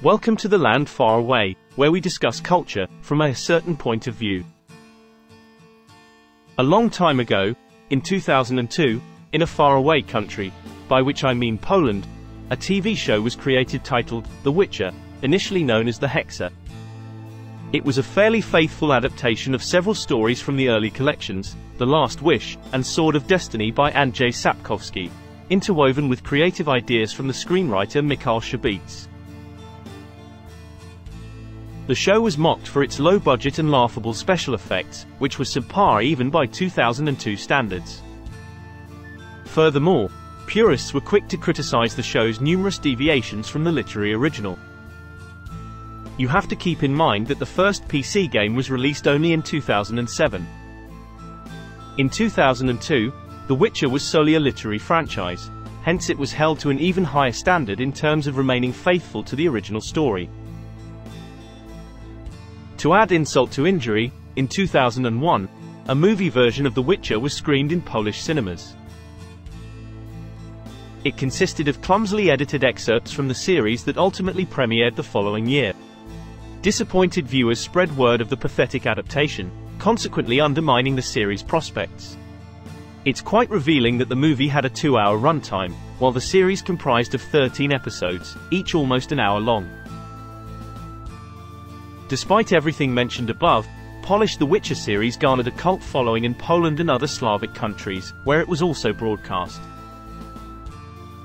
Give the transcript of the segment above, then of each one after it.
Welcome to the land far away, where we discuss culture from a certain point of view. A long time ago, in 2002, in a faraway country, by which I mean Poland, a TV show was created titled The Witcher, initially known as The Hexer. It was a fairly faithful adaptation of several stories from the early collections, The Last Wish and Sword of Destiny by Andrzej Sapkowski, interwoven with creative ideas from the screenwriter Michal Szczerbic. The show was mocked for its low budget and laughable special effects, which was subpar even by 2002 standards. Furthermore, purists were quick to criticize the show's numerous deviations from the literary original. You have to keep in mind that the first PC game was released only in 2007. In 2002, The Witcher was solely a literary franchise, hence it was held to an even higher standard in terms of remaining faithful to the original story. To add insult to injury, in 2001, a movie version of The Witcher was screened in Polish cinemas. It consisted of clumsily edited excerpts from the series that ultimately premiered the following year. Disappointed viewers spread word of the pathetic adaptation, consequently undermining the series' prospects. It's quite revealing that the movie had a two-hour runtime, while the series comprised of 13 episodes, each almost an hour long. Despite everything mentioned above, Polish The Witcher series garnered a cult following in Poland and other Slavic countries, where it was also broadcast.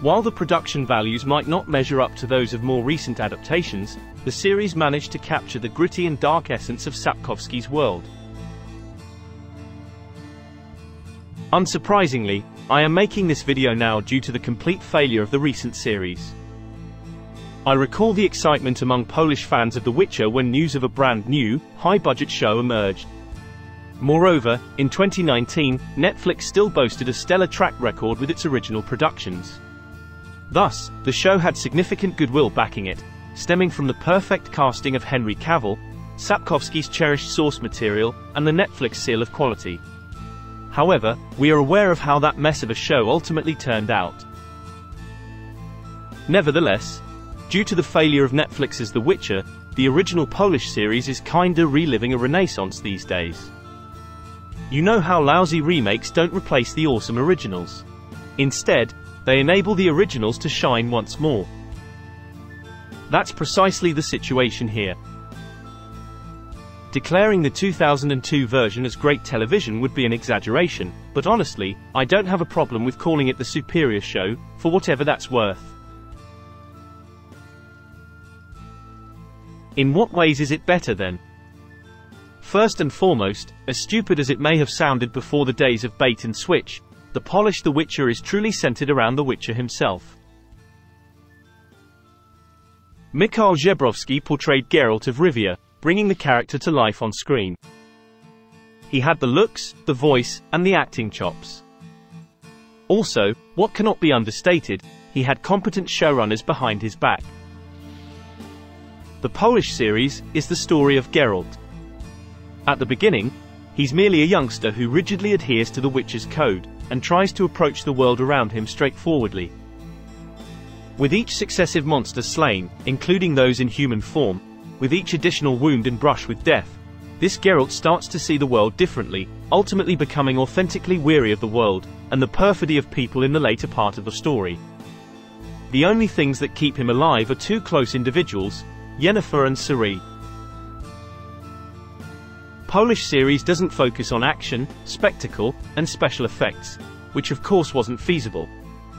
While the production values might not measure up to those of more recent adaptations, the series managed to capture the gritty and dark essence of Sapkowski's world. Unsurprisingly, I am making this video now due to the complete failure of the recent series. I recall the excitement among Polish fans of The Witcher when news of a brand new, high-budget show emerged. Moreover, in 2019, Netflix still boasted a stellar track record with its original productions. Thus, the show had significant goodwill backing it, stemming from the perfect casting of Henry Cavill, Sapkowski's cherished source material, and the Netflix seal of quality. However, we are aware of how that mess of a show ultimately turned out. Nevertheless, Due to the failure of Netflix's The Witcher, the original Polish series is kinda reliving a renaissance these days. You know how lousy remakes don't replace the awesome originals. Instead, they enable the originals to shine once more. That's precisely the situation here. Declaring the 2002 version as great television would be an exaggeration, but honestly, I don't have a problem with calling it the superior show, for whatever that's worth. In what ways is it better then? First and foremost, as stupid as it may have sounded before the days of bait and switch, the Polish The Witcher is truly centered around the Witcher himself. Michal Żebrowski portrayed Geralt of Rivia, bringing the character to life on screen. He had the looks, the voice, and the acting chops. Also, what cannot be understated, he had competent showrunners behind his back. The Polish series is the story of Geralt. At the beginning, he's merely a youngster who rigidly adheres to the Witcher's code and tries to approach the world around him straightforwardly. With each successive monster slain, including those in human form, with each additional wound and brush with death, this Geralt starts to see the world differently, ultimately becoming authentically weary of the world and the perfidy of people in the later part of the story. The only things that keep him alive are two close individuals, Yennefer and Ciri. Polish series doesn't focus on action, spectacle, and special effects, which of course wasn't feasible,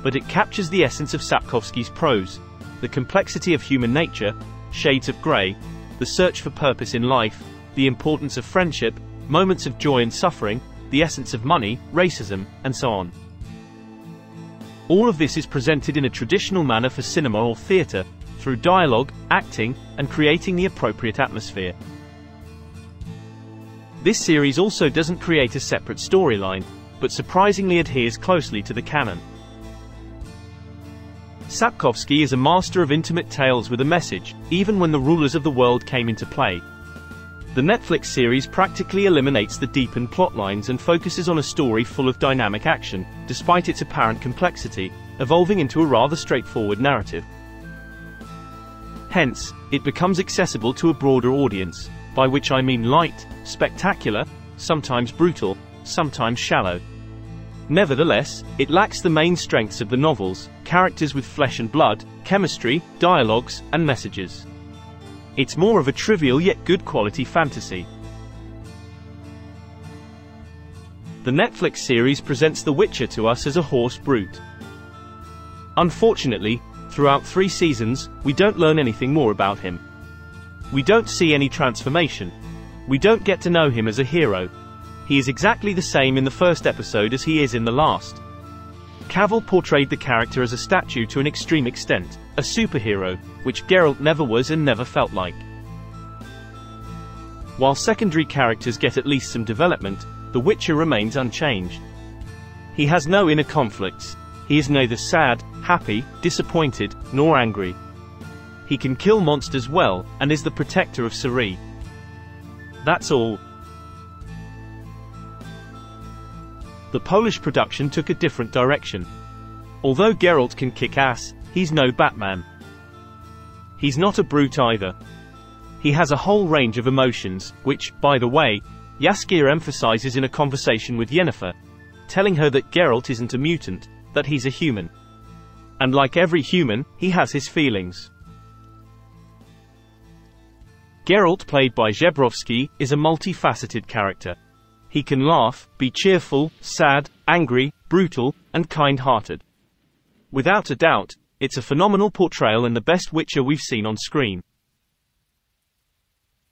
but it captures the essence of Sapkowski's prose, the complexity of human nature, shades of grey, the search for purpose in life, the importance of friendship, moments of joy and suffering, the essence of money, racism, and so on. All of this is presented in a traditional manner for cinema or theatre, through dialogue, acting, and creating the appropriate atmosphere. This series also doesn't create a separate storyline, but surprisingly adheres closely to the canon. Sapkowski is a master of intimate tales with a message, even when the rulers of the world came into play. The Netflix series practically eliminates the deepened plotlines and focuses on a story full of dynamic action, despite its apparent complexity, evolving into a rather straightforward narrative. Hence, it becomes accessible to a broader audience, by which I mean light, spectacular, sometimes brutal, sometimes shallow. Nevertheless, it lacks the main strengths of the novels, characters with flesh and blood, chemistry, dialogues, and messages. It's more of a trivial yet good quality fantasy. The Netflix series presents The Witcher to us as a horse brute. Unfortunately, throughout three seasons, we don't learn anything more about him. We don't see any transformation. We don't get to know him as a hero. He is exactly the same in the first episode as he is in the last. Cavill portrayed the character as a statue to an extreme extent, a superhero, which Geralt never was and never felt like. While secondary characters get at least some development, The Witcher remains unchanged. He has no inner conflicts. He is neither sad, happy, disappointed, nor angry. He can kill monsters well, and is the protector of Ciri. That's all. The Polish production took a different direction. Although Geralt can kick ass, he's no Batman. He's not a brute either. He has a whole range of emotions, which, by the way, Jaskier emphasizes in a conversation with Yennefer, telling her that Geralt isn't a mutant, that he's a human. And like every human, he has his feelings. Geralt played by Zebrowski is a multifaceted character. He can laugh, be cheerful, sad, angry, brutal, and kind-hearted. Without a doubt, it's a phenomenal portrayal and the best Witcher we've seen on screen.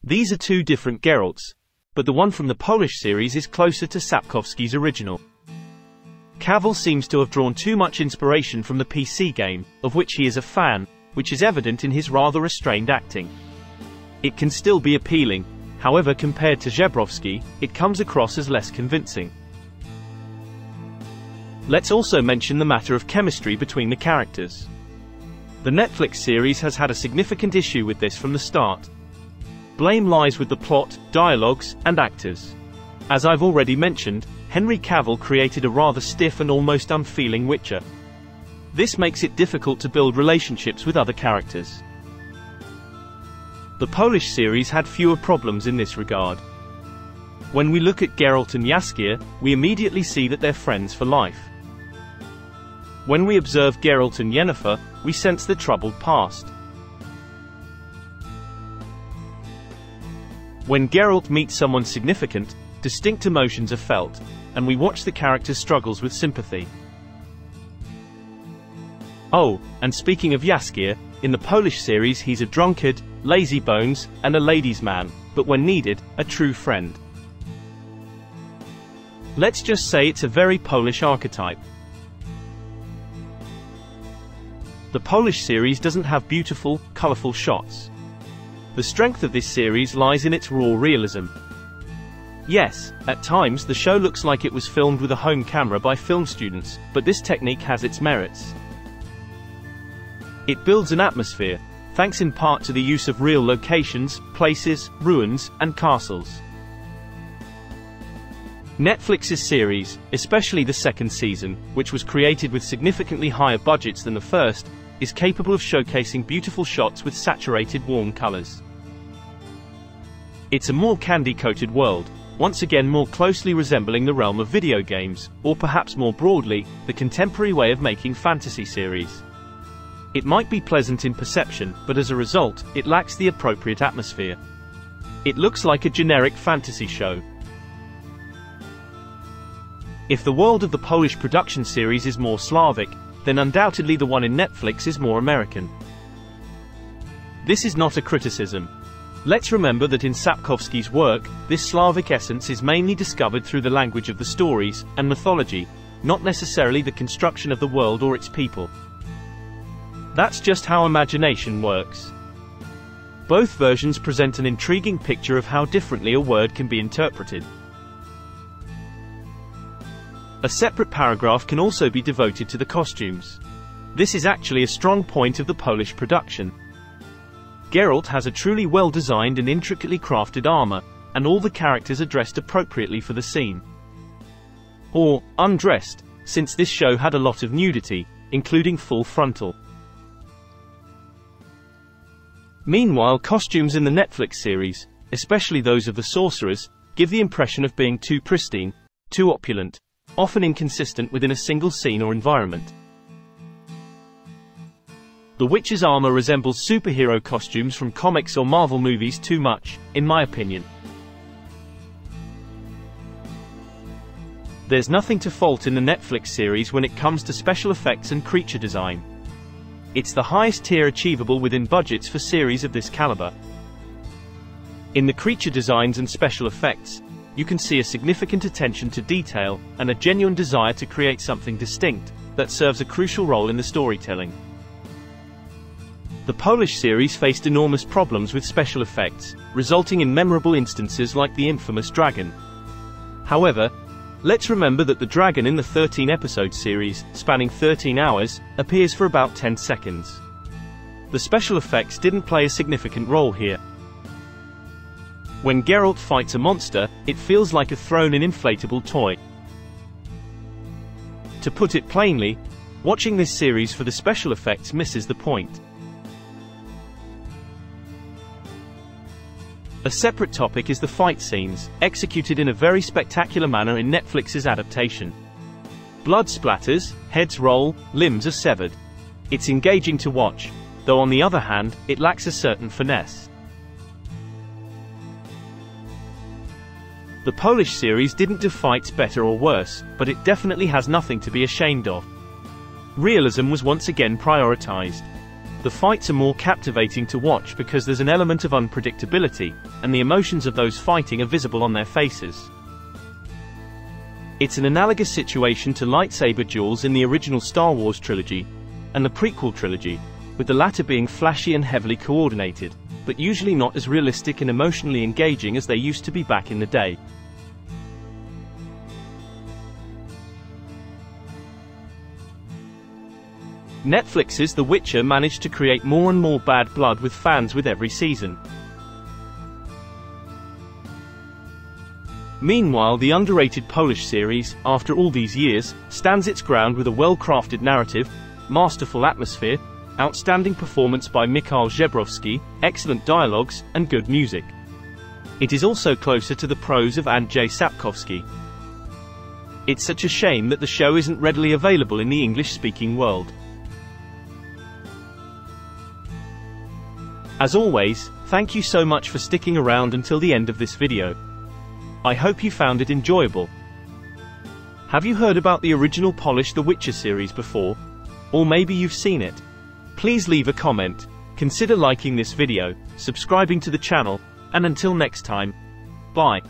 These are two different Geralts, but the one from the Polish series is closer to Sapkowski's original. Cavill seems to have drawn too much inspiration from the PC game, of which he is a fan, which is evident in his rather restrained acting. It can still be appealing, however compared to Zebrowski, it comes across as less convincing. Let's also mention the matter of chemistry between the characters. The Netflix series has had a significant issue with this from the start. Blame lies with the plot, dialogues, and actors. As I've already mentioned, Henry Cavill created a rather stiff and almost unfeeling Witcher. This makes it difficult to build relationships with other characters. The Polish series had fewer problems in this regard. When we look at Geralt and Jaskier, we immediately see that they're friends for life. When we observe Geralt and Yennefer, we sense the troubled past. When Geralt meets someone significant, distinct emotions are felt, and we watch the character's struggles with sympathy. Oh, and speaking of Jaskier, in the Polish series he's a drunkard, lazy bones, and a ladies' man, but when needed, a true friend. Let's just say it's a very Polish archetype. The Polish series doesn't have beautiful, colorful shots. The strength of this series lies in its raw realism. Yes, at times the show looks like it was filmed with a home camera by film students, but this technique has its merits. It builds an atmosphere, thanks in part to the use of real locations, places, ruins, and castles. Netflix's series, especially the second season, which was created with significantly higher budgets than the first, is capable of showcasing beautiful shots with saturated warm colors. It's a more candy-coated world, once again more closely resembling the realm of video games, or perhaps more broadly, the contemporary way of making fantasy series. It might be pleasant in perception, but as a result, it lacks the appropriate atmosphere. It looks like a generic fantasy show. If the world of the Polish production series is more Slavic, then undoubtedly the one in Netflix is more American. This is not a criticism. Let's remember that in Sapkowski's work, this Slavic essence is mainly discovered through the language of the stories and mythology, not necessarily the construction of the world or its people. That's just how imagination works. Both versions present an intriguing picture of how differently a word can be interpreted. A separate paragraph can also be devoted to the costumes. This is actually a strong point of the Polish production. Geralt has a truly well-designed and intricately crafted armor, and all the characters are dressed appropriately for the scene. Or, undressed, since this show had a lot of nudity, including full frontal. Meanwhile, costumes in the Netflix series, especially those of the sorcerers, give the impression of being too pristine, too opulent, often inconsistent within a single scene or environment. The witch's armor resembles superhero costumes from comics or Marvel movies too much, in my opinion. There's nothing to fault in the Netflix series when it comes to special effects and creature design. It's the highest tier achievable within budgets for series of this caliber. In the creature designs and special effects, you can see a significant attention to detail and a genuine desire to create something distinct that serves a crucial role in the storytelling. The Polish series faced enormous problems with special effects, resulting in memorable instances like the infamous dragon. However, let's remember that the dragon in the 13-episode series, spanning 13 hours, appears for about 10 seconds. The special effects didn't play a significant role here. When Geralt fights a monster, it feels like a thrown-in inflatable toy. To put it plainly, watching this series for the special effects misses the point. A separate topic is the fight scenes, executed in a very spectacular manner in Netflix's adaptation. Blood splatters, heads roll, limbs are severed. It's engaging to watch, though on the other hand, it lacks a certain finesse. The Polish series didn't do fights better or worse, but it definitely has nothing to be ashamed of. Realism was once again prioritized. The fights are more captivating to watch because there's an element of unpredictability, and the emotions of those fighting are visible on their faces. It's an analogous situation to lightsaber duels in the original Star Wars trilogy, and the prequel trilogy, with the latter being flashy and heavily coordinated, but usually not as realistic and emotionally engaging as they used to be back in the day. Netflix's The Witcher managed to create more and more bad blood with fans with every season. Meanwhile the underrated Polish series, after all these years, stands its ground with a well-crafted narrative, masterful atmosphere, outstanding performance by Mikhail Zebrowski, excellent dialogues, and good music. It is also closer to the prose of Andrzej Sapkowski. It's such a shame that the show isn't readily available in the English-speaking world. As always, thank you so much for sticking around until the end of this video. I hope you found it enjoyable. Have you heard about the original Polish The Witcher series before? Or maybe you've seen it? Please leave a comment, consider liking this video, subscribing to the channel, and until next time, bye.